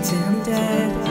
pretended.